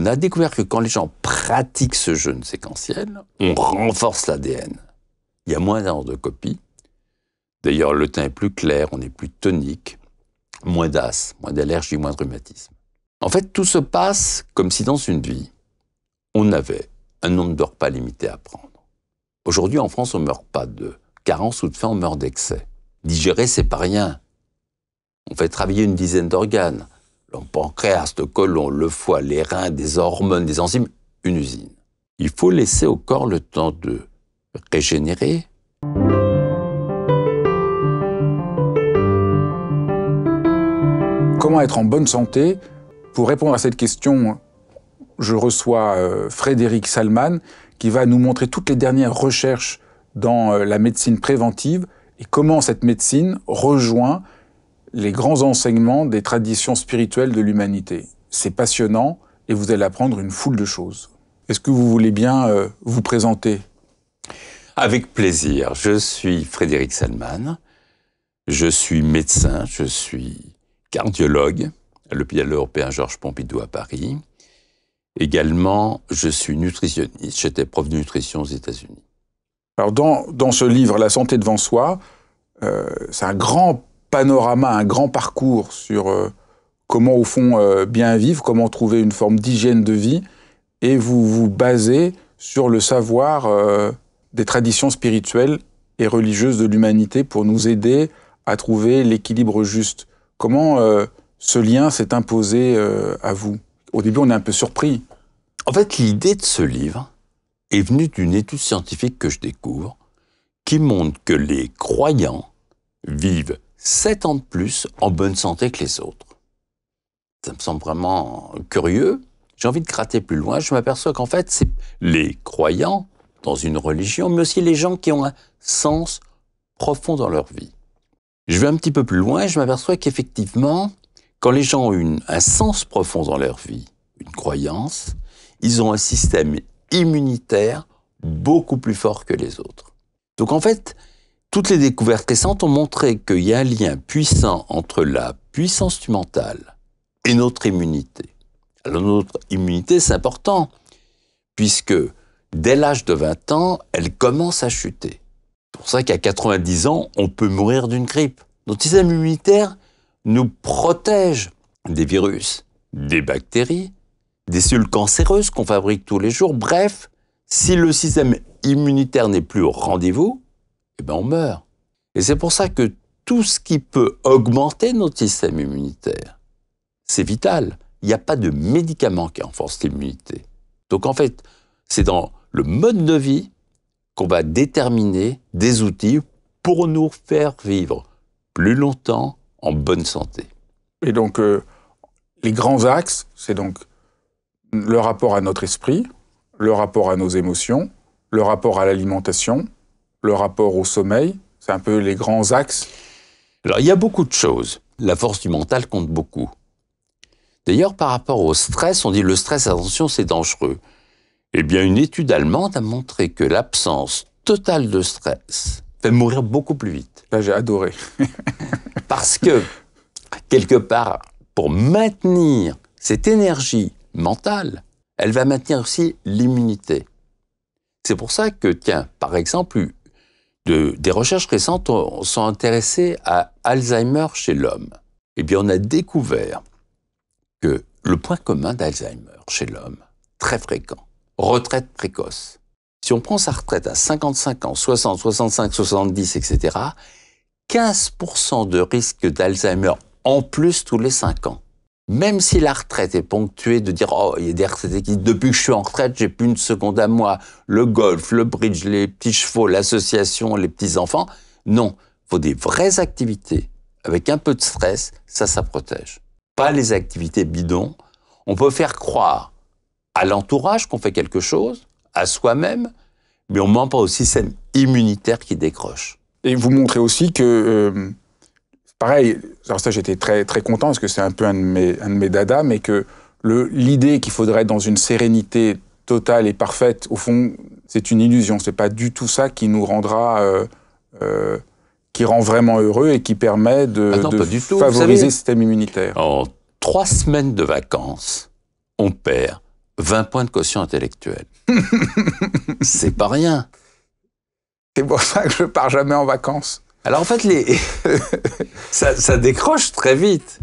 On a découvert que quand les gens pratiquent ce jeûne séquentiel, on renforce l'ADN. Il y a moins d'erreurs de copie. D'ailleurs, le teint est plus clair, on est plus tonique, moins d'as, moins d'allergie, moins de rhumatisme. En fait, tout se passe comme si dans une vie, on avait un nombre de repas limité à prendre. Aujourd'hui, en France, on ne meurt pas de carence ou de faim, on meurt d'excès. Digérer, c'est pas rien. On fait travailler une dizaine d'organes. Le pancréas, le côlon, le foie, les reins, des hormones, des enzymes, une usine. Il faut laisser au corps le temps de régénérer. Comment être en bonne santé? Pour répondre à cette question, je reçois euh, Frédéric Salman qui va nous montrer toutes les dernières recherches dans euh, la médecine préventive et comment cette médecine rejoint les grands enseignements des traditions spirituelles de l'humanité. C'est passionnant et vous allez apprendre une foule de choses. Est-ce que vous voulez bien euh, vous présenter? Avec plaisir. Je suis Frédéric Salman. Je suis médecin, je suis cardiologue à l'hôpital européen Georges Pompidou à Paris. Également, je suis nutritionniste. J'étais prof de nutrition aux États-Unis. Alors, dans, dans, ce livre, La santé devant soi, euh, c'est un grand panorama, un grand parcours sur euh, comment, au fond, euh, bien vivre, comment trouver une forme d'hygiène de vie. Et vous vous basez sur le savoir euh, des traditions spirituelles et religieuses de l'humanité pour nous aider à trouver l'équilibre juste. Comment ce lien s'est imposé à vous? Au début, on est un peu surpris. En fait, l'idée de ce livre est venue d'une étude scientifique que je découvre qui montre que les croyants vivent 7 ans de plus en bonne santé que les autres. Ça me semble vraiment curieux. J'ai envie de gratter plus loin. Je m'aperçois qu'en fait, c'est les croyants dans une religion, mais aussi les gens qui ont un sens profond dans leur vie. Je vais un petit peu plus loin et je m'aperçois qu'effectivement, quand les gens ont une, un sens profond dans leur vie, une croyance, ils ont un système immunitaire beaucoup plus fort que les autres. Donc en fait, toutes les découvertes récentes ont montré qu'il y a un lien puissant entre la puissance du mental et notre immunité. Alors notre immunité, c'est important, puisque dès l'âge de 20 ans, elle commence à chuter. C'est pour ça qu'à 90 ans, on peut mourir d'une grippe. Notre système immunitaire nous protège des virus, des bactéries, des cellules cancéreuses qu'on fabrique tous les jours. Bref, si le système immunitaire n'est plus au rendez-vous, eh ben on meurt. Et c'est pour ça que tout ce qui peut augmenter notre système immunitaire, c'est vital. Il n'y a pas de médicament qui renforce l'immunité. Donc en fait, c'est dans le mode de vie qu'on va déterminer des outils pour nous faire vivre plus longtemps en bonne santé. Et donc, euh, les grands axes, c'est donc le rapport à notre esprit, le rapport à nos émotions, le rapport à l'alimentation, le rapport au sommeil. C'est un peu les grands axes. Alors, il y a beaucoup de choses. La force du mental compte beaucoup. D'ailleurs, par rapport au stress, on dit le stress, attention, c'est dangereux. Eh bien, une étude allemande a montré que l'absence totale de stress fait mourir beaucoup plus vite. Là, j'ai adoré. Parce que, quelque part, pour maintenir cette énergie mentale, elle va maintenir aussi l'immunité. C'est pour ça que, tiens, par exemple, de, des recherches récentes sont intéressées à Alzheimer chez l'homme. Eh bien, on a découvert que le point commun d'Alzheimer chez l'homme, très fréquent, retraite précoce. Si on prend sa retraite à 55 ans, 60, 65, 70, etc., 15% de risque d'Alzheimer en plus tous les 5 ans. Même si la retraite est ponctuée de dire, oh, il y a des retraités qui, depuis que je suis en retraite, j'ai plus une seconde à moi, le golf, le bridge, les petits chevaux, l'association, les petits-enfants. Non, faut des vraies activités. Avec un peu de stress, ça, ça protège. Pas les activités bidons. On peut faire croire à l'entourage qu'on fait quelque chose, à soi-même, mais on ment pas au système immunitaire qui décroche. Et vous montrez aussi que, euh, pareil, alors ça j'étais très, très content parce que c'est un peu un de mes, un de mes dadas, mais que l'idée qu'il faudrait être dans une sérénité totale et parfaite, au fond, c'est une illusion. C'est pas du tout ça qui nous rendra, euh, euh, qui rend vraiment heureux et qui permet de, Ah de du tout. favoriser savez- le système immunitaire. En trois semaines de vacances, on perd 20 points de quotient intellectuel. c'est pas rien. C'est pour ça que je pars jamais en vacances. Alors en fait, ça, décroche très vite.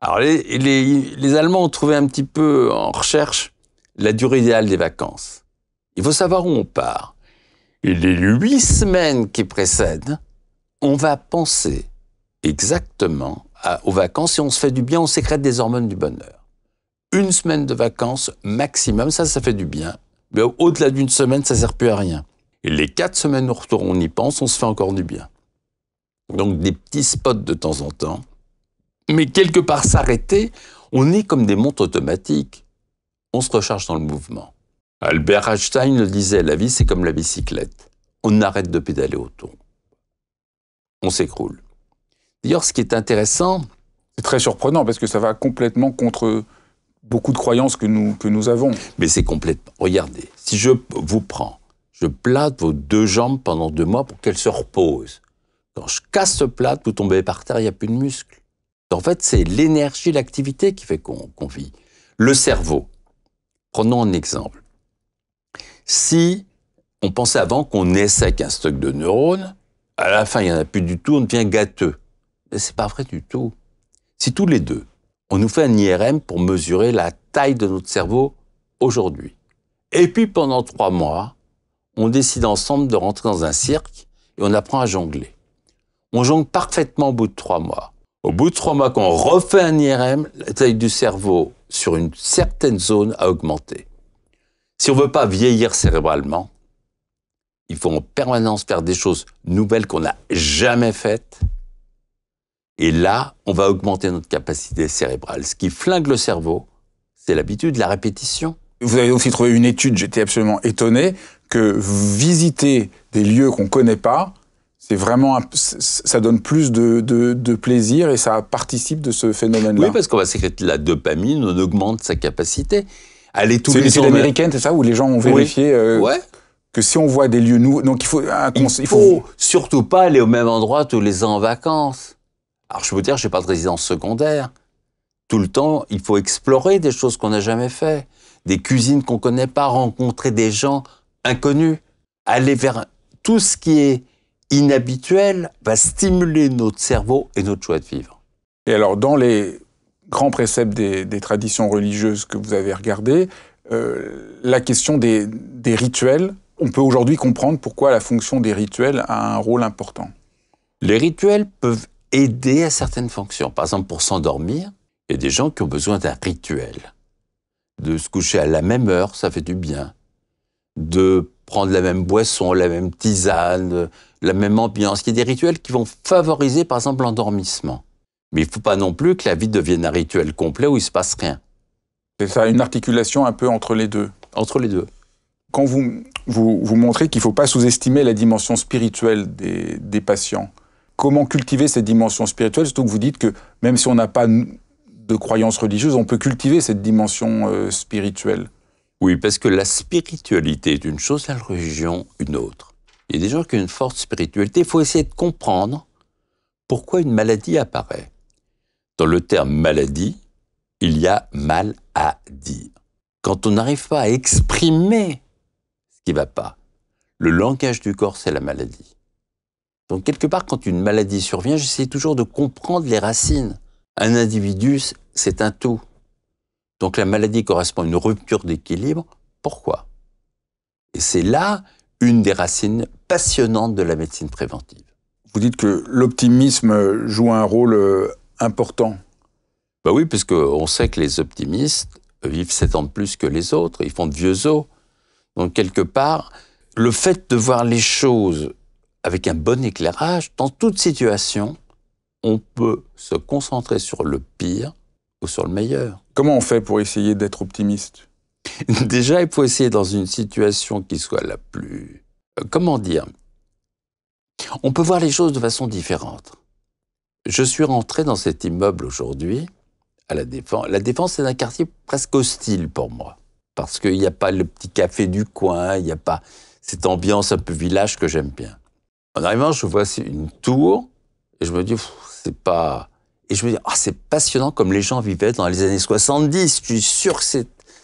Alors les, Allemands ont trouvé un petit peu en recherche la durée idéale des vacances. Il faut savoir où on part. Et les huit semaines qui précèdent, on va penser exactement aux vacances et on se fait du bien, on sécrète des hormones du bonheur. Une semaine de vacances maximum, ça, ça fait du bien. Mais au-delà d'une semaine, ça sert plus à rien. Et les quatre semaines retour, on y pense, on se fait encore du bien. Donc des petits spots de temps en temps. Mais quelque part s'arrêter, on est comme des montres automatiques. On se recharge dans le mouvement. Albert Einstein le disait, la vie c'est comme la bicyclette. On arrête de pédaler autour. On s'écroule. D'ailleurs, ce qui est intéressant... C'est très surprenant parce que ça va complètement contre beaucoup de croyances que nous, que nous avons. Mais c'est complètement... Regardez, si je vous prends je plate vos deux jambes pendant deux mois pour qu'elles se reposent. Quand je casse ce plate, vous tombez par terre, il n'y a plus de muscles. En fait, c'est l'énergie, l'activité qui fait qu'on vit. Le cerveau. Prenons un exemple. Si on pensait avant qu'on naissait qu'un stock de neurones, à la fin, il n'y en a plus du tout, on devient gâteux. Mais c'est pas vrai du tout. Si tous les deux, on nous fait un IRM pour mesurer la taille de notre cerveau aujourd'hui, et puis pendant trois mois, on décide ensemble de rentrer dans un cirque et on apprend à jongler. On jongle parfaitement au bout de trois mois. Au bout de trois mois, quand on refait un IRM, la taille du cerveau sur une certaine zone a augmenté. Si on veut pas vieillir cérébralement, il faut en permanence faire des choses nouvelles qu'on n'a jamais faites. Et là, on va augmenter notre capacité cérébrale. Ce qui flingue le cerveau, c'est l'habitude, la répétition. Vous avez aussi trouvé une étude, j'étais absolument étonné, que visiter des lieux qu'on ne connaît pas, c'est vraiment, ça donne plus de, plaisir et ça participe de ce phénomène-là. Oui, parce qu'on va sécréter la dopamine, on augmente sa capacité. Aller tous c'est une étude américaine, c'est ça, où les gens ont vérifié euh, que si on voit des lieux nouveaux, donc il faut, il, faut, surtout pas aller au même endroit tous les ans en vacances. Alors je veux dire, j'ai pas de résidence secondaire. Tout le temps, il faut explorer des choses qu'on n'a jamais fait des cuisines qu'on connaît pas, rencontrer des gens inconnus, aller vers tout ce qui est inhabituel va stimuler notre cerveau et notre choix de vivre. Et alors, dans les grands préceptes des, traditions religieuses que vous avez regardées, euh, la question des, des rituels, on peut aujourd'hui comprendre pourquoi la fonction des rituels a un rôle important. Les rituels peuvent aider à certaines fonctions. Par exemple, pour s'endormir, il y a des gens qui ont besoin d'un rituel de se coucher à la même heure, ça fait du bien. De prendre la même boisson, la même tisane, la même ambiance. Il y a des rituels qui vont favoriser, par exemple, l'endormissement. Mais il ne faut pas non plus que la vie devienne un rituel complet où il ne se passe rien. C'est ça, une articulation un peu entre les deux. Entre les deux. Quand vous, vous, vous montrez qu'il ne faut pas sous-estimer la dimension spirituelle des, des patients, comment cultiver cette dimension spirituelle? Surtout que vous dites que même si on n'a pas de croyances religieuses, on peut cultiver cette dimension euh, spirituelle. Oui, parce que la spiritualité est une chose, la religion une autre. Il y a des gens qui ont une forte spiritualité. Il faut essayer de comprendre pourquoi une maladie apparaît. Dans le terme maladie, il y a mal à dire. Quand on n'arrive pas à exprimer ce qui ne va pas, le langage du corps, c'est la maladie. Donc quelque part, quand une maladie survient, j'essaie toujours de comprendre les racines. Un individu, c'est un tout. Donc la maladie correspond à une rupture d'équilibre. Pourquoi? Et c'est là une des racines passionnantes de la médecine préventive. Vous dites que l'optimisme joue un rôle euh, important. Bah oui, parce qu'on sait que les optimistes vivent sept ans de plus que les autres, ils font de vieux os. Donc quelque part, le fait de voir les choses avec un bon éclairage, dans toute situation, on peut se concentrer sur le pire ou sur le meilleur. Comment on fait pour essayer d'être optimiste? Déjà, il faut essayer dans une situation qui soit la plus... Euh, comment dire? On peut voir les choses de façon différente. Je suis rentré dans cet immeuble aujourd'hui, à la Défense. La Défense, c'est un quartier presque hostile pour moi. Parce qu'il n'y a pas le petit café du coin, il n'y a pas cette ambiance un peu village que j'aime bien. En arrivant, je vois une tour, et je me dis, c'est pas. Et je me dis, ah, c'est passionnant comme les gens vivaient dans les années 70. Je suis sûr que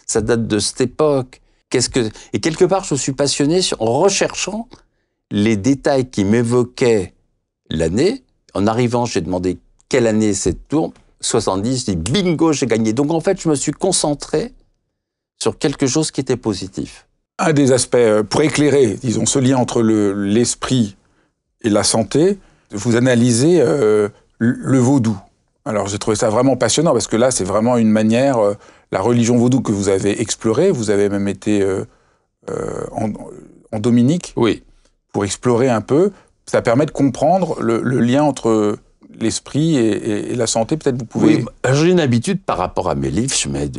ça date de cette époque. Qu'est-ce que et quelque part, je suis passionné en recherchant les détails qui m'évoquaient l'année. En arrivant, j'ai demandé quelle année cette tour. 70, je dis bingo, j'ai gagné. Donc en fait, je me suis concentré sur quelque chose qui était positif. Un des aspects, euh, pour éclairer, disons, ce lien entre l'esprit et la santé, vous analysez euh, le vaudou. Alors j'ai trouvé ça vraiment passionnant parce que là, c'est vraiment une manière, euh, la religion vaudou que vous avez explorée, vous avez même été en, en, Dominique oui. pour explorer un peu. Ça permet de comprendre le, le lien entre l'esprit et, la santé, peut-être vous pouvez... Oui, j'ai une habitude par rapport à mes livres, je mets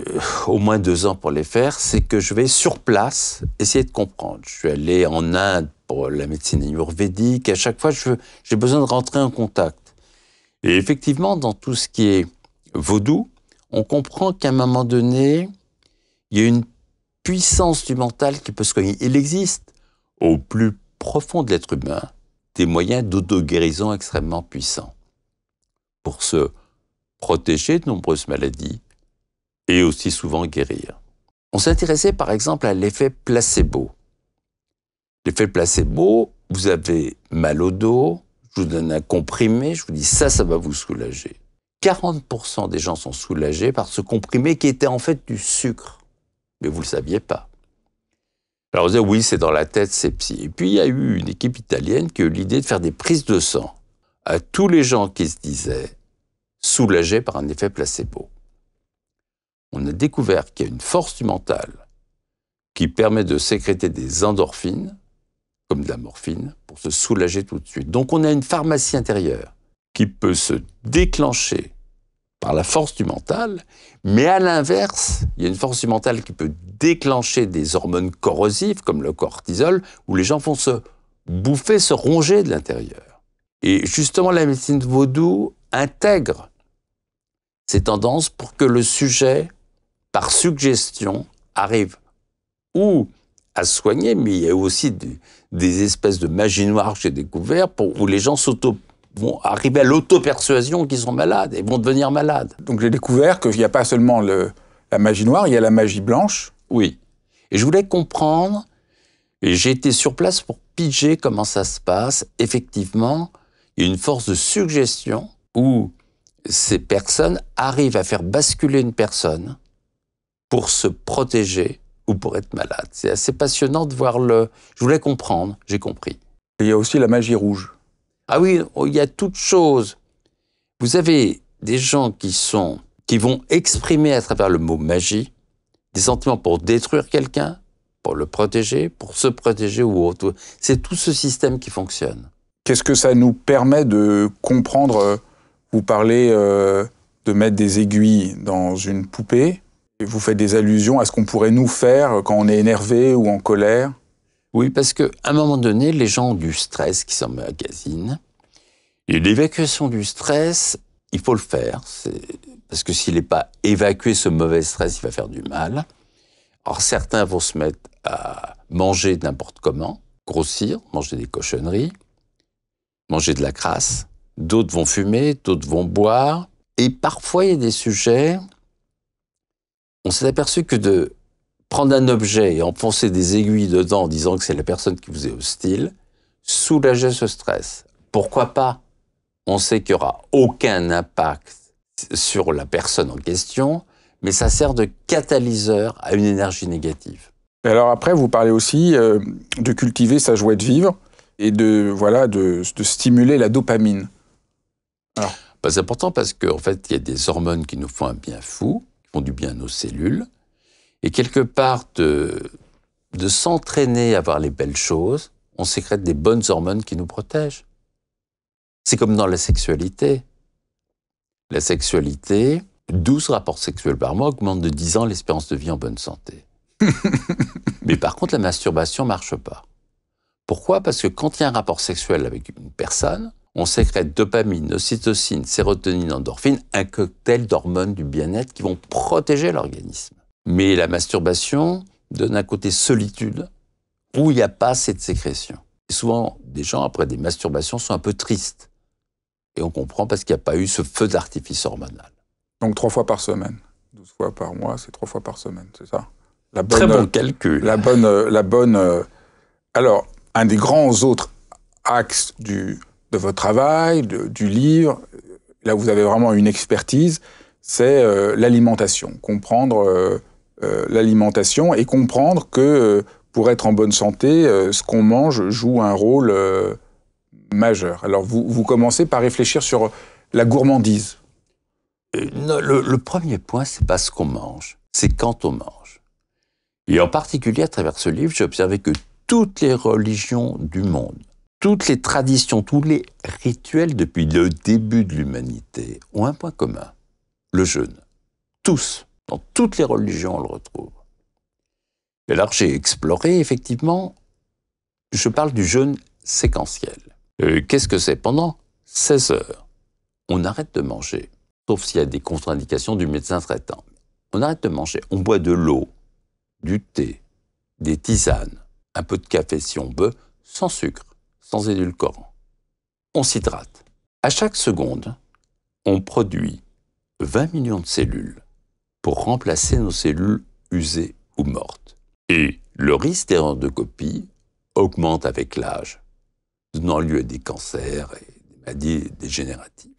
au moins deux ans pour les faire, c'est que je vais sur place essayer de comprendre. Je suis allé en Inde pour la médecine ayurvédique, à chaque fois j'ai besoin de rentrer en contact. Et effectivement, dans tout ce qui est vaudou, on comprend qu'à un moment donné, il y a une puissance du mental qui peut se soigner. Il existe au plus profond de l'être humain des moyens d'auto-guérison extrêmement puissants pour se protéger de nombreuses maladies et aussi souvent guérir. On s'intéressait par exemple à l'effet placebo. L'effet placebo, vous avez mal au dos, je vous donne un comprimé, je vous dis ça, ça va vous soulager. 40% des gens sont soulagés par ce comprimé qui était en fait du sucre. Mais vous ne le saviez pas. Alors vous dites, oui, c'est dans la tête, c'est psy. Et puis il y a eu une équipe italienne qui a eu l'idée de faire des prises de sang à tous les gens qui se disaient soulagés par un effet placebo. On a découvert qu'il y a une force du mental qui permet de sécréter des endorphines, comme de la morphine, pour se soulager tout de suite. Donc on a une pharmacie intérieure qui peut se déclencher par la force du mental, mais à l'inverse, il y a une force du mental qui peut déclencher des hormones corrosives, comme le cortisol, où les gens vont se bouffer, se ronger de l'intérieur. Et justement, la médecine vaudou intègre ces tendances pour que le sujet, par suggestion, arrive ou à soigner, mais il y a aussi des, espèces de magie noire que j'ai découvert pour, où les gens vont arriver à l'auto-persuasion qu'ils sont malades et vont devenir malades. Donc j'ai découvert qu'il n'y a pas seulement le, la magie noire, il y a la magie blanche. Oui. Et je voulais comprendre, et j'ai été sur place pour piger comment ça se passe. Effectivement, il y a une force de suggestion où ces personnes arrivent à faire basculer une personne pour se protéger ou pour être malade. C'est assez passionnant de voir le... Je voulais comprendre, j'ai compris. il y a aussi la magie rouge. Ah oui, oh, il y a toutes choses. Vous avez des gens qui sont qui vont exprimer à travers le mot magie des sentiments pour détruire quelqu'un, pour le protéger, pour se protéger ou autre. C'est tout ce système qui fonctionne. Qu'est-ce que ça nous permet de comprendre euh, Vous parlez euh, de mettre des aiguilles dans une poupée. Vous faites des allusions à ce qu'on pourrait nous faire quand on est énervé ou en colère. Oui, parce qu'à un moment donné, les gens ont du stress qui s'emmagasinent. Et l'évacuation du stress, il faut le faire. Parce que s'il n'est pas évacué, ce mauvais stress, il va faire du mal. Alors certains vont se mettre à manger n'importe comment, grossir, manger des cochonneries manger de la crasse, d'autres vont fumer, d'autres vont boire, et parfois il y a des sujets, on s'est aperçu que de prendre un objet et enfoncer des aiguilles dedans en disant que c'est la personne qui vous est hostile, soulageait ce stress. Pourquoi pas? On sait qu'il n'y aura aucun impact sur la personne en question, mais ça sert de catalyseur à une énergie négative. alors après, vous parlez aussi euh, de cultiver sa joie de vivre et de, voilà, de, stimuler la dopamine. Bah, c'est important parce qu'en fait, il y a des hormones qui nous font un bien fou, font du bien à nos cellules. Et quelque part, de, de s'entraîner à voir les belles choses, on sécrète des bonnes hormones qui nous protègent. C'est comme dans la sexualité. La sexualité, 12 rapports sexuels par mois augmentent de 10 ans l'espérance de vie en bonne santé. Mais par contre, la masturbation marche pas. Pourquoi? Parce que quand il y a un rapport sexuel avec une personne, on sécrète dopamine, ocytocine, sérotonine, endorphine, un cocktail d'hormones du bien-être qui vont protéger l'organisme. Mais la masturbation donne un côté solitude où il n'y a pas cette sécrétion. Et souvent, des gens, après des masturbations, sont un peu tristes. Et on comprend parce qu'il n'y a pas eu ce feu d'artifice hormonal. Donc trois fois par semaine. 12 fois par mois, c'est trois fois par semaine, c'est ça? La Très bonne, bon calcul. la bonne, euh, la bonne. euh, alors, un des grands autres axes du, de votre travail, du livre, là vous avez vraiment une expertise, c'est euh, l'alimentation. Comprendre euh, euh, l'alimentation et comprendre que pour être en bonne santé, ce qu'on mange joue un rôle majeur. Alors, vous, commencez par réfléchir sur la gourmandise. Le, le premier point, c'est pas ce qu'on mange, c'est quand on mange. Et en particulier, à travers ce livre, j'ai observé que toutes les religions du monde, toutes les traditions, tous les rituels depuis le début de l'humanité ont un point commun, le jeûne. Tous, dans toutes les religions, on le retrouve. Et alors j'ai exploré, effectivement, je parle du jeûne séquentiel. Euh, Qu'est-ce que c'est? Pendant 16 heures, on arrête de manger sauf s'il y a des contre-indications du médecin traitant. On arrête de manger, on boit de l'eau, du thé, des tisanes, un peu de café si on veut, sans sucre, sans édulcorant. On s'hydrate. À chaque seconde, on produit 20 millions de cellules pour remplacer nos cellules usées ou mortes. Et le risque d'erreur de copie augmente avec l'âge, donnant lieu à des cancers et des maladies dégénératives.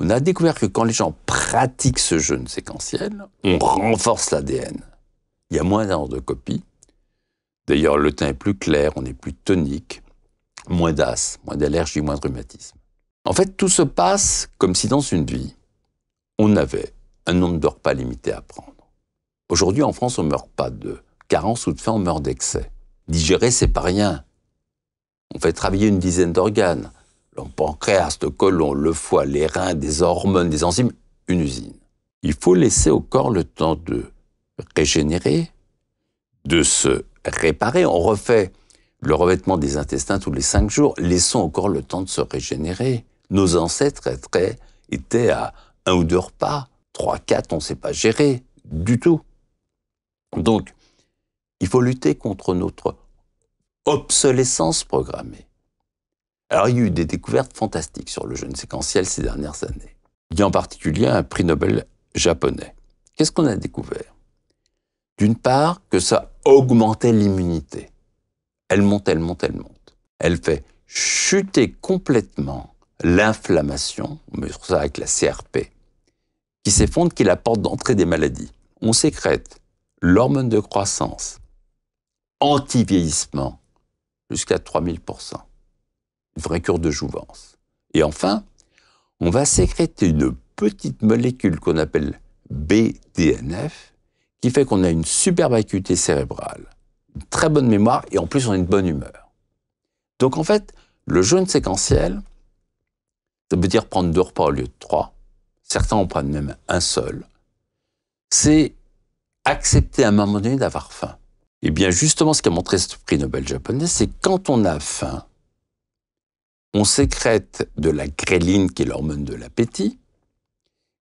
On a découvert que quand les gens pratiquent ce jeûne séquentiel, on renforce l'ADN. Il y a moins d'erreurs de copie. D'ailleurs, le teint est plus clair, on est plus tonique, moins d'as, moins d'allergies, moins de rhumatisme. En fait, tout se passe comme si dans une vie, on avait un nombre de repas limité à prendre. Aujourd'hui, en France, on ne meurt pas de carence ou de faim, on meurt d'excès. Digérer, c'est pas rien. On fait travailler une dizaine d'organes le pancréas, le côlon, le foie, les reins, des hormones, des enzymes, une usine. Il faut laisser au corps le temps de régénérer, de se réparer. On refait le revêtement des intestins tous les cinq jours. Laissons corps le temps de se régénérer. Nos ancêtres étaient, étaient à un ou deux repas. Trois, quatre, on ne sait pas gérer du tout. Donc, il faut lutter contre notre obsolescence programmée. Alors, il y a eu des découvertes fantastiques sur le jeûne séquentiel ces dernières années. Il y a en particulier un prix Nobel japonais. Qu'est-ce qu'on a découvert? D'une part, que ça augmentait l'immunité. Elle monte, elle monte, elle monte. Elle fait chuter complètement l'inflammation, on mesure ça avec la CRP, qui s'effondre, qui est la porte d'entrée des maladies. On sécrète l'hormone de croissance, anti-vieillissement, jusqu'à 3000% une vraie cure de jouvence. Et enfin, on va sécréter une petite molécule qu'on appelle BDNF, qui fait qu'on a une superbe acuité cérébrale, très bonne mémoire et en plus on a une bonne humeur. Donc en fait, le jeûne séquentiel, ça veut dire prendre deux repas au lieu de trois. Certains en prennent même un seul. C'est accepter à un moment donné d'avoir faim. Et bien justement, ce qu'a montré ce prix Nobel japonais, c'est quand on a faim, on sécrète de la gréline, qui est l'hormone de l'appétit,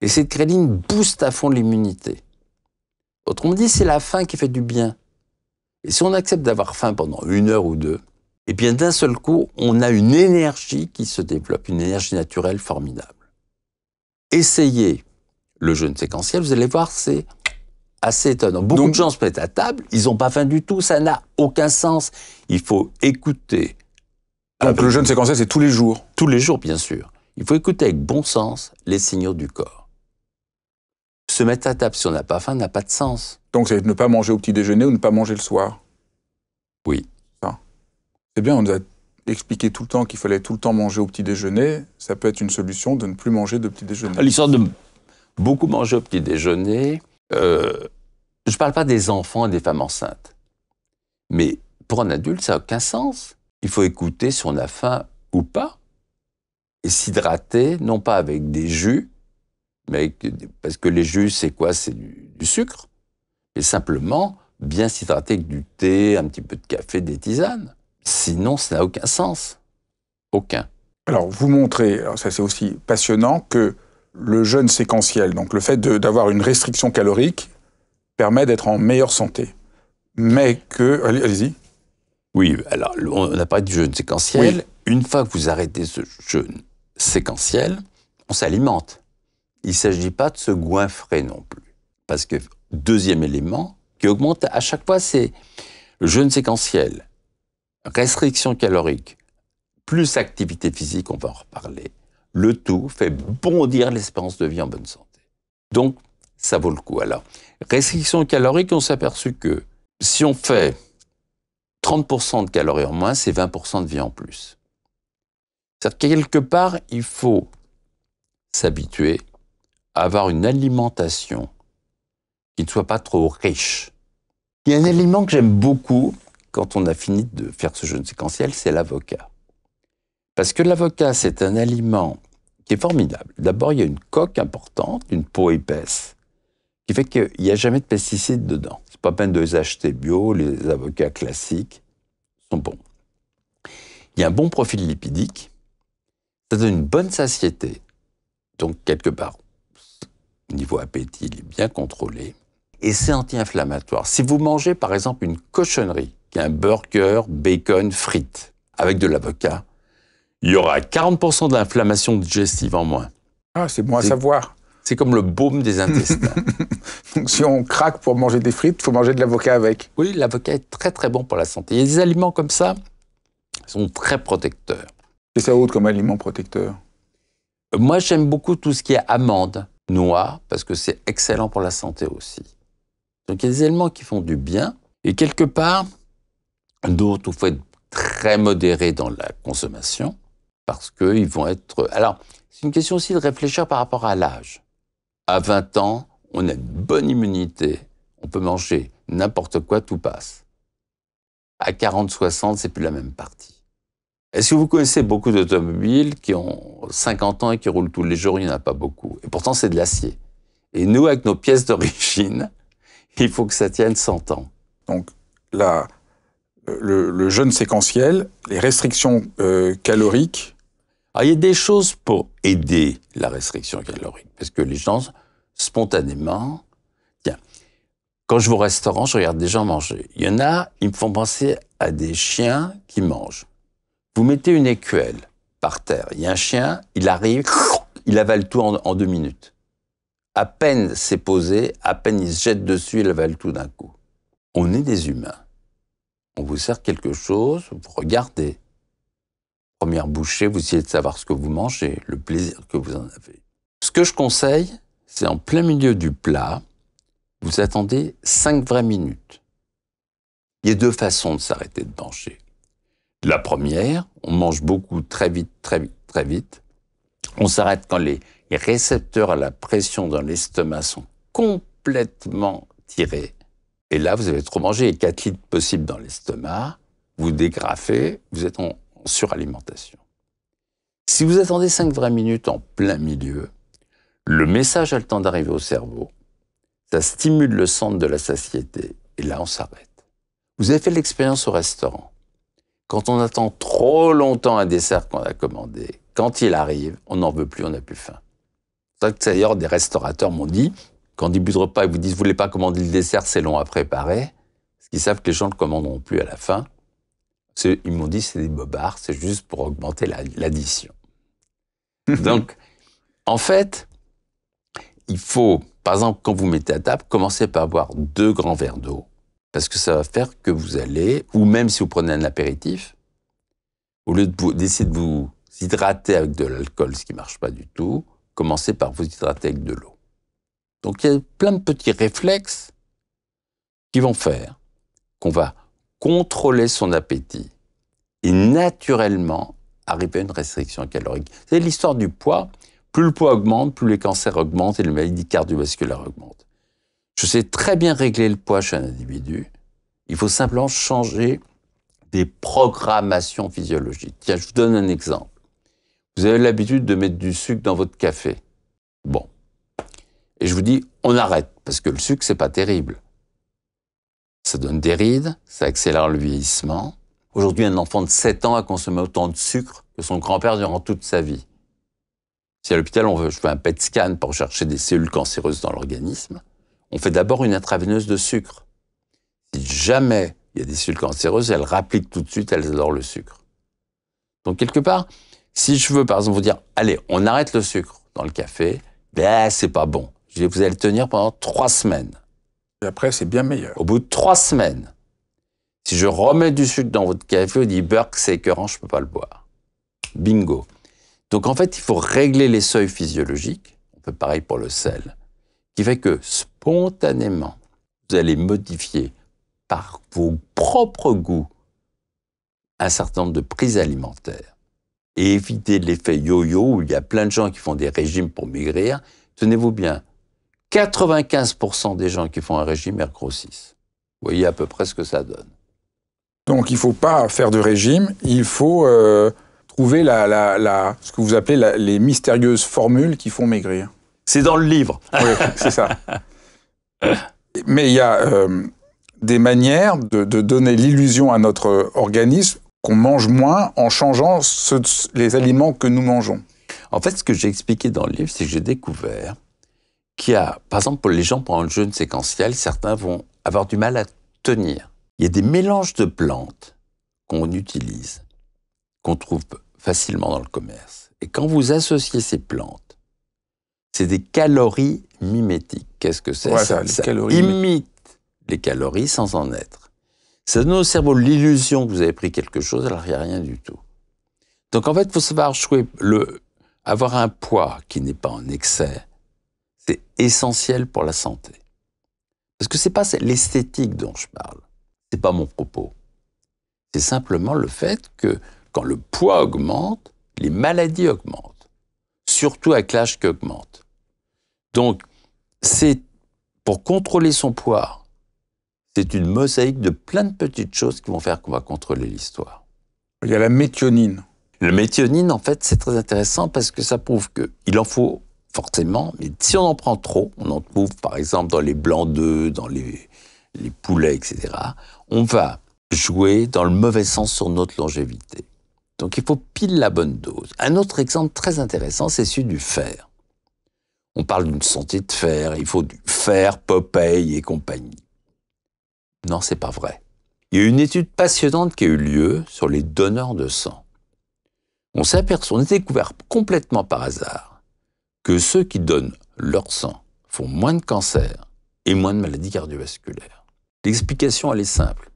et cette gréline booste à fond l'immunité. Autrement dit, c'est la faim qui fait du bien. Et si on accepte d'avoir faim pendant une heure ou deux, et bien d'un seul coup, on a une énergie qui se développe, une énergie naturelle formidable. Essayez le jeûne séquentiel, vous allez voir, c'est assez étonnant. Beaucoup Donc- de gens se mettent à table, ils n'ont pas faim du tout, ça n'a aucun sens. Il faut écouter Donc le jeûne séquentiel, c'est tous les jours. tous les jours, bien sûr. Il faut écouter avec bon sens les signaux du corps. Se mettre à table si on n'a pas faim n'a pas de sens. Donc c'est ne pas manger au petit déjeuner ou ne pas manger le soir. Oui. Ça. C'est bien, on nous a expliqué tout le temps qu'il fallait tout le temps manger au petit déjeuner. Ça peut être une solution de ne plus manger de petit déjeuner. L'histoire de beaucoup manger au petit déjeuner, euh, je ne parle pas des enfants et des femmes enceintes. Mais pour un adulte, ça n'a aucun sens. Il faut écouter si on a faim ou pas. Et s'hydrater, non pas avec des jus, mais avec- parce que les jus, c'est quoi? C'est du, du sucre. Et simplement, bien s'hydrater avec du thé, un petit peu de café, des tisanes. Sinon, ça n'a aucun sens. Aucun. Alors, vous montrez, alors ça c'est aussi passionnant, que le jeûne séquentiel, donc le fait d'avoir une restriction calorique, permet d'être en meilleure santé. Mais que. allez- Allez-y. Oui, alors on a parlé du jeûne séquentiel. Une fois que vous arrêtez ce jeûne séquentiel, on s'alimente. Il ne s'agit pas de se goinfrer non plus. Parce que, deuxième élément, qui augmente à chaque fois, c'est le jeûne séquentiel, restriction calorique, plus activité physique, on va en reparler. Le tout fait bondir l'espérance de vie en bonne santé. Donc, ça vaut le coup. Alors, restriction calorique, on s'est aperçu que si on fait 30% de calories en moins, c'est 20% de vie en plus. C'est-à-dire que quelque part, il faut s'habituer à avoir une alimentation qui ne soit pas trop riche. Il y a un aliment que j'aime beaucoup quand on a fini de faire ce jeûne séquentiel, c'est l'avocat. Parce que l'avocat, c'est un aliment qui est formidable. D'abord, il y a une coque importante, une peau épaisse, qui fait qu'il n'y a jamais de pesticides dedans. C'est pas peine de les acheter bio, les avocats classiques sont bons. Il y a un bon profil lipidique, ça donne une bonne satiété. Donc, quelque part, niveau appétit, il est bien contrôlé. Et c'est anti-inflammatoire. Si vous mangez, par exemple, une cochonnerie, qui est un burger, bacon, frites, avec de l'avocat, il y aura 40% de l'inflammation digestive en moins. Ah, c'est bon à savoir. C'est comme le baume des intestins. Donc, si on craque pour manger des frites, il faut manger de l'avocat avec. Oui, l'avocat est très très bon pour la santé. Il y a des aliments comme ça, qui sont très protecteurs. Et ça autre comme aliment protecteur? Moi, j'aime beaucoup tout ce qui est amande, noix, parce que c'est excellent pour la santé aussi. Donc, il y a des éléments qui font du bien. Et quelque part, d'autres, il faut être très modéré dans la consommation, parce qu'ils vont être... Alors, c'est une question aussi de réfléchir par rapport à l'âge. À 20 ans, on a une bonne immunité, on peut manger n'importe quoi, tout passe. À 40, 60, c'est plus la même partie. Est-ce que vous connaissez beaucoup d'automobiles qui ont 50 ans et qui roulent tous les jours Il n'y en a pas beaucoup. Et pourtant, c'est de l'acier. Et nous, avec nos pièces d'origine, il faut que ça tienne 100 ans. Donc, là, le, jeûne séquentiel, les restrictions euh, caloriques. Alors, il y a des choses pour aider la restriction calorique. Parce que les gens, spontanément, tiens, quand je vais au restaurant, je regarde des gens manger. Il y en a, ils me font penser à des chiens qui mangent. Vous mettez une écuelle par terre. Il y a un chien, il arrive, il avale tout en, deux minutes. À peine c'est posé, à peine il se jette dessus, il avale tout d'un coup. On est des humains. On vous sert quelque chose, vous regardez. Première bouchée, vous essayez de savoir ce que vous mangez, le plaisir que vous en avez. Ce que je conseille, c'est en plein milieu du plat, vous attendez cinq vraies minutes. Il y a deux façons de s'arrêter de manger. La première, on mange beaucoup très vite, très vite, très vite. On s'arrête quand les récepteurs à la pression dans l'estomac sont complètement tirés. Et là, vous avez trop mangé, et 4 litres possibles dans l'estomac, vous dégrafez, vous êtes en suralimentation. Si vous attendez 5 vraies minutes en plein milieu, le message a le temps d'arriver au cerveau, ça stimule le centre de la satiété, et là on s'arrête. Vous avez fait l'expérience au restaurant. Quand on attend trop longtemps un dessert qu'on a commandé, quand il arrive, on n'en veut plus, on n'a plus faim. D'ailleurs des restaurateurs m'ont dit, quand ils de repas, ils vous disent, vous voulez pas commander le dessert, c'est long à préparer, parce qu'ils savent que les gens ne le commanderont plus à la fin. Ils m'ont dit, c'est des bobards, c'est juste pour augmenter l'addition. Donc, en fait, il faut, par exemple, quand vous mettez à table, commencer par boire deux grands verres d'eau parce que ça va faire que vous allez, ou même si vous prenez un apéritif, au lieu d'essayer de, de vous hydrater avec de l'alcool, ce qui ne marche pas du tout, commencez par vous hydrater avec de l'eau. Donc il y a plein de petits réflexes qui vont faire qu'on va contrôler son appétit et naturellement arriver à une restriction calorique. C'est l'histoire du poids. Plus le poids augmente, plus les cancers augmentent et les maladies cardiovasculaires augmentent. Je sais très bien régler le poids chez un individu. Il faut simplement changer des programmations physiologiques. Tiens, je vous donne un exemple. Vous avez l'habitude de mettre du sucre dans votre café. Bon. Et je vous dis, on arrête, parce que le sucre, c'est pas terrible. Ça donne des rides, ça accélère le vieillissement. Aujourd'hui, un enfant de 7 ans a consommé autant de sucre que son grand-père durant toute sa vie. Si à l'hôpital, on veut, je fais un PET scan pour chercher des cellules cancéreuses dans l'organisme, on fait d'abord une intraveineuse de sucre. Si jamais il y a des cellules cancéreuses, elles rappliquent tout de suite, elles adorent le sucre. Donc quelque part, si je veux par exemple vous dire, allez, on arrête le sucre dans le café, ben c'est pas bon. Je dis, vous allez le tenir pendant trois semaines. Et après, c'est bien meilleur. Au bout de trois semaines, si je remets du sucre dans votre café, on dit Burke, c'est écœurant, je ne peux pas le boire. Bingo. Donc en fait, il faut régler les seuils physiologiques, on peut pareil pour le sel, qui fait que spontanément, vous allez modifier par vos propres goûts un certain nombre de prises alimentaires et éviter l'effet yo-yo où il y a plein de gens qui font des régimes pour maigrir. Tenez-vous bien, 95% des gens qui font un régime, ils grossissent. Vous voyez à peu près ce que ça donne. Donc il ne faut pas faire de régime, il faut euh, trouver la, la, la, ce que vous appelez la, les mystérieuses formules qui font maigrir. C'est dans le livre. Oui, c'est ça. Mais il y a euh, des manières de, de donner l'illusion à notre organisme qu'on mange moins en changeant ce, les aliments que nous mangeons. En fait, ce que j'ai expliqué dans le livre, c'est que j'ai découvert qu'il y a, par exemple, pour les gens pendant le jeûne séquentiel, certains vont avoir du mal à tenir. Il y a des mélanges de plantes qu'on utilise, qu'on trouve facilement dans le commerce. Et quand vous associez ces plantes, c'est des calories mimétiques. Qu'est-ce que c'est? Ouais, ça, ça, les ça calories imite les calories sans en être. Ça donne au cerveau l'illusion que vous avez pris quelque chose alors qu'il n'y a rien du tout. Donc en fait, il faut savoir jouer avoir un poids qui n'est pas en excès, c'est essentiel pour la santé. Parce que c'est pas l'esthétique dont je parle. C'est pas mon propos. C'est simplement le fait que quand le poids augmente, les maladies augmentent. Surtout avec l'âge qui augmente. Donc, c'est pour contrôler son poids, c'est une mosaïque de plein de petites choses qui vont faire qu'on va contrôler l'histoire. Il y a la méthionine. Le méthionine, en fait, c'est très intéressant parce que ça prouve qu'il en faut forcément, mais si on en prend trop, on en trouve par exemple dans les blancs d'œufs, dans les, les poulets, etc., on va jouer dans le mauvais sens sur notre longévité. Donc il faut pile la bonne dose. Un autre exemple très intéressant, c'est celui du fer. On parle d'une santé de fer, il faut du fer, Popeye et compagnie. Non, c'est pas vrai. Il y a eu une étude passionnante qui a eu lieu sur les donneurs de sang. On s'est aperçu, on a découvert complètement par hasard que ceux qui donnent leur sang font moins de cancer et moins de maladies cardiovasculaires. L'explication, elle est simple.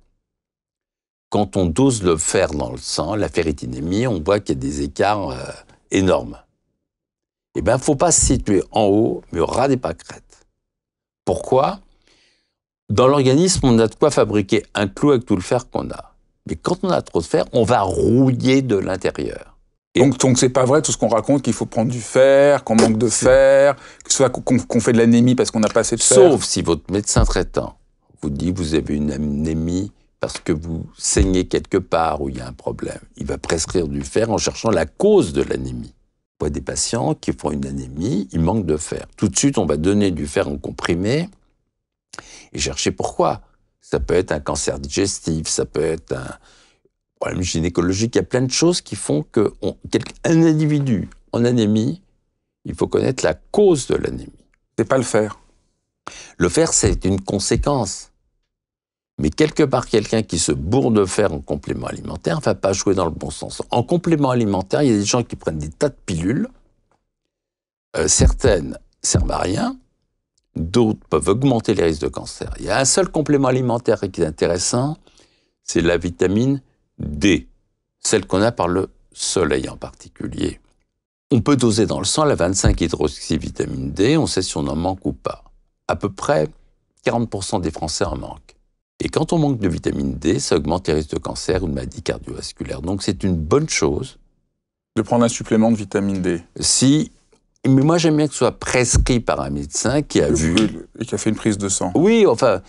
Quand on dose le fer dans le sang, la ferritinémie, on voit qu'il y a des écarts euh, énormes. Eh bien, il ne faut pas se situer en haut, mais au ras des pâquerettes. Pourquoi? Dans l'organisme, on a de quoi fabriquer un clou avec tout le fer qu'on a. Mais quand on a trop de fer, on va rouiller de l'intérieur. Et- Donc, donc c'est pas vrai tout ce qu'on raconte qu'il faut prendre du fer, qu'on manque de fer, que ce soit qu'on fait de l'anémie parce qu'on n'a pas assez de fer. Sauf si votre médecin traitant vous dit vous avez une anémie parce que vous saignez quelque part où il y a un problème. Il va prescrire du fer en cherchant la cause de l'anémie. On voit des patients qui font une anémie, ils manquent de fer. Tout de suite, on va donner du fer en comprimé et chercher pourquoi. Ça peut être un cancer digestif, ça peut être un problème gynécologique. Il y a plein de choses qui font que on- quel- un individu en anémie, il faut connaître la cause de l'anémie. C'est pas le fer. Le fer, c'est une conséquence. Mais quelque part, quelqu'un qui se bourre de fer en complément alimentaire ne va pas jouer dans le bon sens. En complément alimentaire, il y a des gens qui prennent des tas de pilules. Euh, certaines servent à rien. D'autres peuvent augmenter les risques de cancer. Il y a un seul complément alimentaire qui est intéressant, c'est la vitamine D, celle qu'on a par le soleil en particulier. On peut doser dans le sang la 25 hydroxyvitamine D, on sait si on en manque ou pas à peu près 40% des Français en manquent. Et quand on manque de vitamine D, ça augmente les risques de cancer ou de maladies cardiovasculaires. Donc c'est une bonne chose De prendre un supplément de vitamine D. si... Mais moi j'aime bien que ce soit prescrit par un médecin qui a vu... Et qui a fait une prise de sang. Oui, enfin,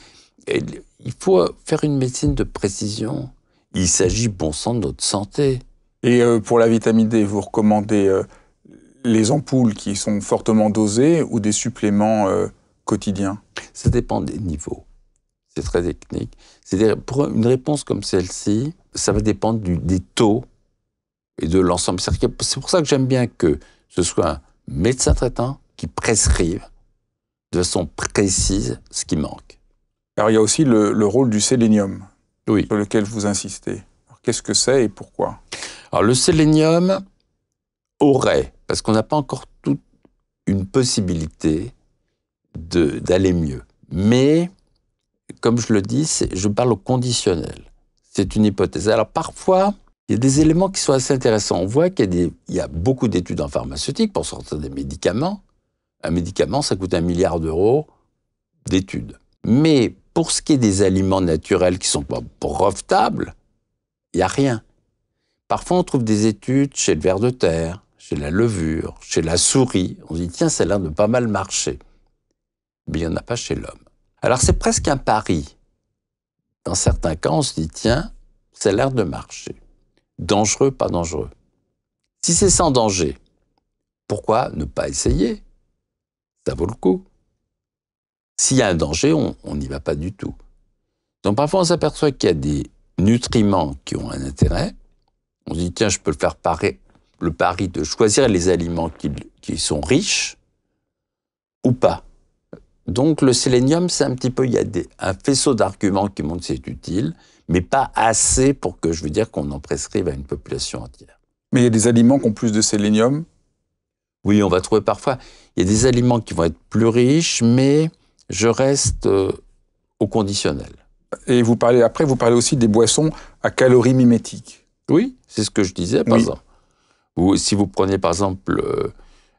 il faut faire une médecine de précision. Il s'agit, bon sang, de notre santé. Et euh, pour la vitamine D, vous recommandez euh, les ampoules qui sont fortement dosées ou des suppléments euh, quotidiens? Ça dépend des niveaux. C'est très technique. C'est-à-dire, pour une réponse comme celle-ci, ça va dépendre du, des taux et de l'ensemble. C'est pour ça que j'aime bien que ce soit médecin traitant qui prescrive de façon précise ce qui manque. Alors il y a aussi le, le rôle du sélénium, Oui. sur lequel vous insistez. Qu'est-ce que c'est et pourquoi? Alors, le sélénium aurait, parce qu'on n'a pas encore toute une possibilité d'aller mieux. Mais comme je le dis, je parle au conditionnel. C'est une hypothèse. Alors parfois, il y a des éléments qui sont assez intéressants. On voit qu'il y, a beaucoup d'études en pharmaceutique pour sortir des médicaments. Un médicament, ça coûte un milliard d'euros d'études. Mais pour ce qui est des aliments naturels qui sont pas profitables, il n'y a rien. Parfois, on trouve des études chez le ver de terre, chez la levure, chez la souris. On se dit, tiens, l'air de pas mal marcher. Mais il n'y en a pas chez l'homme. Alors, c'est presque un pari. Dans certains cas, on se dit, tiens, ça a l'air de marcher. Dangereux, pas dangereux. Si c'est sans danger, pourquoi ne pas essayer? Ça vaut le coup. S'il y a un danger, on n'y va pas du tout. Donc parfois, on s'aperçoit qu'il y a des nutriments qui ont un intérêt. On se dit, tiens, je peux le faire pari, le pari de choisir les aliments qui, qui sont riches ou pas. Donc le sélénium, c'est un petit peu, il y a des, un faisceau d'arguments qui montrent que c'est utile, mais pas assez pour que je veux dire qu'on en prescrive à une population entière. Mais il y a des aliments qui ont plus de sélénium? Oui, on va trouver parfois. Il y a des aliments qui vont être plus riches, mais je reste euh, au conditionnel. Et vous parlez après, vous parlez aussi des boissons à calories mimétiques. Oui, c'est ce que je disais, par exemple. Ou si vous prenez par exemple euh,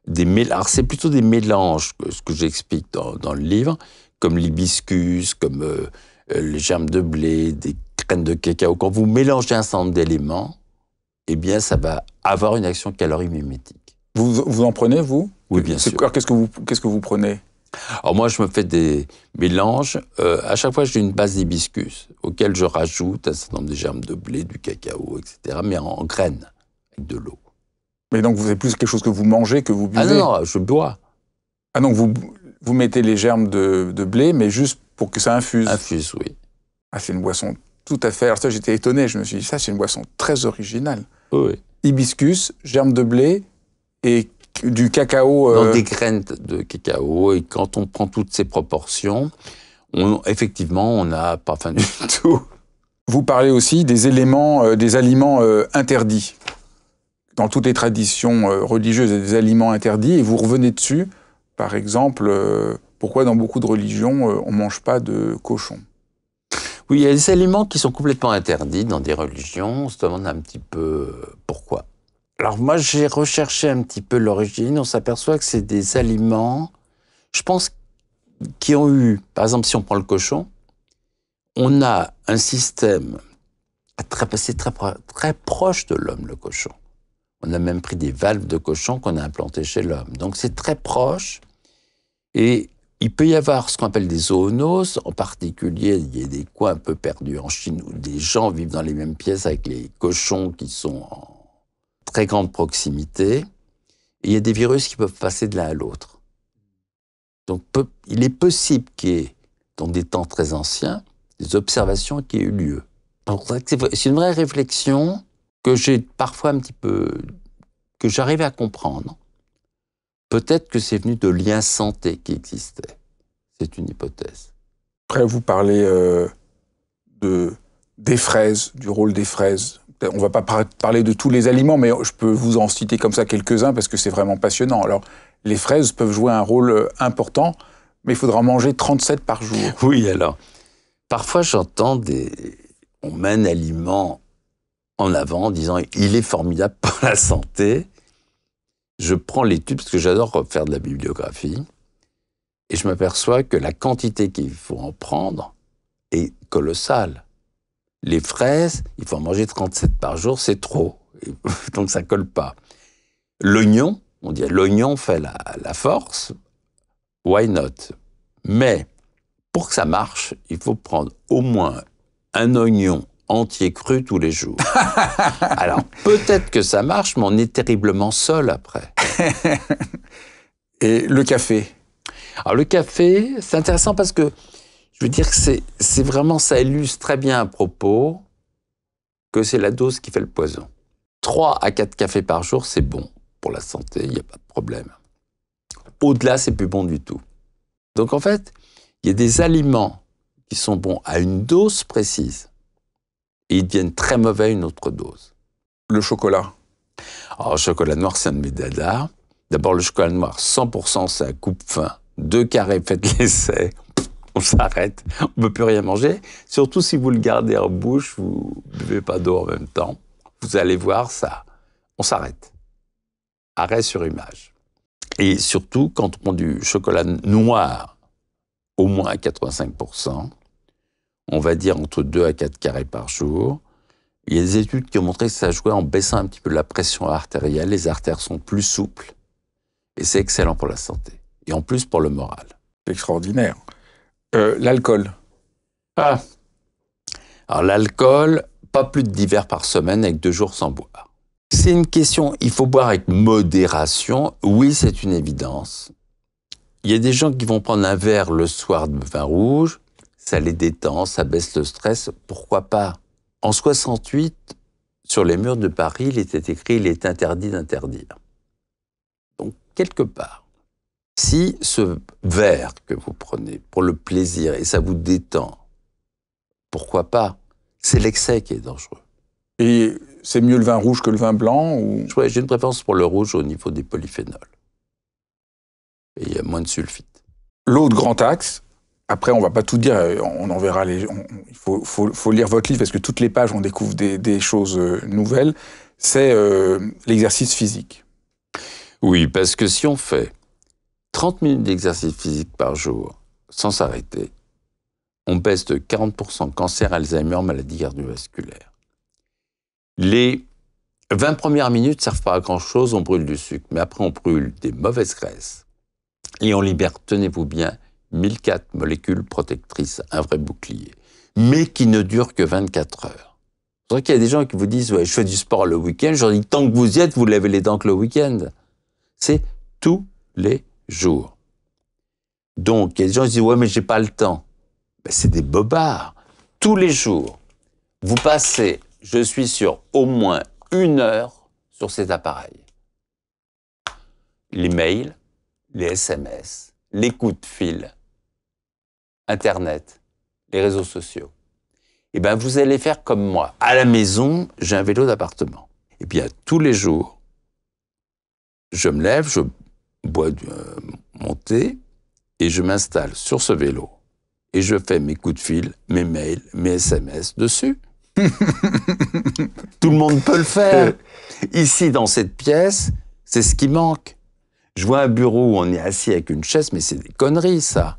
des mélanges, c'est plutôt des mélanges, ce que j'explique dans, le livre, comme l'hibiscus, comme euh, les germes de blé, des graines de cacao. Quand vous mélangez un certain nombre d'éléments, eh bien, ça va avoir une action calorie mimétique. Vous, vous en prenez, vous? Oui, bien sûr. Qu'est-ce que vous, qu'est-ce que vous prenez? Alors moi, je me fais des mélanges. Euh, à chaque fois, j'ai une base d'hibiscus auquel je rajoute un certain nombre de germes de blé, du cacao, etc., mais en, graines, avec de l'eau. Mais donc, vous avez plus quelque chose que vous mangez que vous buvez? Ah non, je bois. Ah donc, vous, vous mettez les germes de, de, blé, mais juste pour que ça infuse Infuse, oui. Ah, c'est une boisson tout à fait... Alors ça, j'étais étonné. Je me suis dit, ça, c'est une boisson très originale. Oui. Hibiscus, germes de blé et du cacao. Dans euh, des graines de cacao. Et quand on prend toutes ces proportions, on, effectivement, on n'a pas faim du tout. Vous parlez aussi des éléments, euh, des aliments euh, interdits. Dans toutes les traditions religieuses, il y a des aliments interdits et vous revenez dessus. Par exemple, pourquoi dans beaucoup de religions, on ne mange pas de cochon? Oui, il y a des aliments qui sont complètement interdits dans des religions. On se demande un petit peu pourquoi. Alors moi, j'ai recherché un petit peu l'origine. On s'aperçoit que c'est des aliments, je pense, qui ont eu, par exemple, si on prend le cochon, on a un système très, c'est très, très proche de l'homme, le cochon. On a même pris des valves de cochon qu'on a implantées chez l'homme. Donc c'est très proche. Et il peut y avoir ce qu'on appelle des zoonoses. En particulier, il y a des coins un peu perdus en Chine où des gens vivent dans les mêmes pièces avec les cochons qui sont en très grande proximité, et il y a des virus qui peuvent passer de l'un à l'autre. Donc il est possible qu'il y ait, dans des temps très anciens, des observations qui aient eu lieu. C'est une vraie réflexion que j'ai parfois un petit peu, que j'arrive à comprendre. Peut-être que c'est venu de liens santé qui existaient. C'est une hypothèse. Après, vous parlez euh, de, des fraises, du rôle des fraises on va pas parler de tous les aliments, mais je peux vous en citer comme ça quelques-uns parce que c'est vraiment passionnant. Alors, les fraises peuvent jouer un rôle euh, important, mais il faudra manger 37 par jour. Oui, alors, parfois j'entends des... On met un aliment en avant en disant il est formidable pour la santé. Je prends l'étude parce que j'adore faire de la bibliographie et je m'aperçois que la quantité qu'il faut en prendre est colossale. Les fraises, il faut en manger 37 par jour, c'est trop. Donc ça colle pas. L'oignon, on dit l'oignon fait la, force, why not? Mais pour que ça marche, il faut prendre au moins un oignon entier cru tous les jours. Alors peut-être que ça marche, mais on est terriblement seul après. Et le café? Alors le café, c'est intéressant parce que je veux dire que c'est vraiment, ça illustre très bien à propos que c'est la dose qui fait le poison. 3 à 4 cafés par jour, c'est bon pour la santé, il n'y a pas de problème. Au-delà, c'est plus bon du tout. Donc en fait, il y a des aliments qui sont bons à une dose précise et ils deviennent très mauvais à une autre dose. Le chocolat Alors, le chocolat noir, c'est un de mes dadas. D'abord, le chocolat noir, 100%, c'est un coupe-fin. Deux carrés, faites l'essai on s'arrête, on ne peut plus rien manger. Surtout si vous le gardez en bouche, vous ne buvez pas d'eau en même temps. Vous allez voir ça. On s'arrête. Arrêt sur image. Et surtout, quand on prend du chocolat noir, au moins à 85%, on va dire entre 2 à 4 carrés par jour, il y a des études qui ont montré que ça jouait en baissant un petit peu la pression artérielle. Les artères sont plus souples. Et c'est excellent pour la santé. Et en plus pour le moral. C'est extraordinaire. Euh, l'alcool. Ah. Alors l'alcool, pas plus de 10 verres par semaine avec deux jours sans boire. C'est une question, il faut boire avec modération. Oui, c'est une évidence. Il y a des gens qui vont prendre un verre le soir de vin rouge, ça les détend, ça baisse le stress, pourquoi pas? En 68, sur les murs de Paris, il était écrit il est interdit d'interdire. Donc quelque part, si ce verre que vous prenez pour le plaisir et ça vous détend, pourquoi pas? C'est l'excès qui est dangereux. Et c'est mieux le vin rouge que le vin blanc ou... J'ai une préférence pour le rouge au niveau des polyphénols. Et il y a moins de sulfite. L'autre grand axe, après on va pas tout dire, on enverra les... il faut, lire votre livre parce que toutes les pages on découvre des, choses euh, nouvelles, c'est euh, l'exercice physique. Oui, parce que si on fait 30 minutes d'exercice physique par jour sans s'arrêter, on baisse de 40% cancer, Alzheimer, maladie cardiovasculaire. Les 20 premières minutes ne servent pas à grand-chose, on brûle du sucre, mais après on brûle des mauvaises graisses. Et on libère, tenez-vous bien, 1004 molécules protectrices, un vrai bouclier, mais qui ne dure que 24 heures. C'est vrai qu'il y a des gens qui vous disent ouais, je fais du sport le week-end. Je leur dis tant que vous y êtes, vous lèvez les dents que le week-end. C'est tous les jours. Donc, il y a des gens qui disent ouais, mais j'ai pas le temps. Ben, c'est des bobards. Tous les jours, vous passez je suis sur au moins une heure sur cet appareil. Les mails, les SMS, les coups de fil, Internet, les réseaux sociaux. Eh bien, vous allez faire comme moi. À la maison, j'ai un vélo d'appartement. Et bien, tous les jours, je me lève, je bois du, euh, mon thé et je m'installe sur ce vélo. Et je fais mes coups de fil, mes mails, mes SMS dessus. Tout le monde peut le faire. Ici, dans cette pièce, c'est ce qui manque. Je vois un bureau où on est assis avec une chaise, mais c'est des conneries, ça.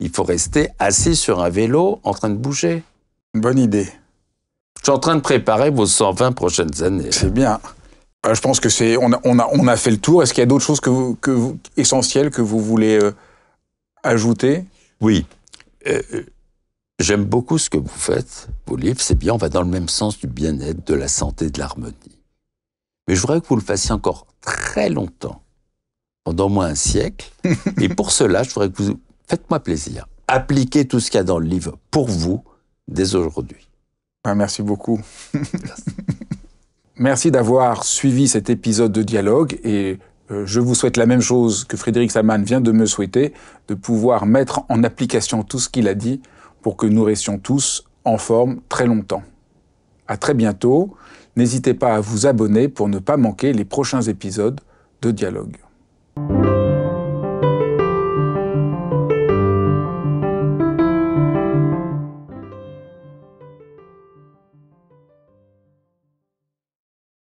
Il faut rester assis sur un vélo en train de bouger. Bonne idée. Je suis en train de préparer vos 120 prochaines années. C'est bien. Euh, je pense que c'est on a, on, a, fait le tour. Est-ce qu'il y a d'autres choses que vous, que vous, essentielles que vous voulez euh, ajouter? Oui. Euh, J'aime beaucoup ce que vous faites, vos livres, c'est bien, on va dans le même sens du bien-être, de la santé, de l'harmonie. Mais je voudrais que vous le fassiez encore très longtemps, pendant au moins un siècle. Et pour cela, je voudrais que vous... Faites-moi plaisir. Appliquez tout ce qu'il y a dans le livre pour vous dès aujourd'hui. Ah, merci beaucoup. Merci, merci d'avoir suivi cet épisode de dialogue et euh, je vous souhaite la même chose que Frédéric Saman vient de me souhaiter, de pouvoir mettre en application tout ce qu'il a dit pour que nous restions tous en forme très longtemps. À très bientôt. N'hésitez pas à vous abonner pour ne pas manquer les prochains épisodes de Dialogue.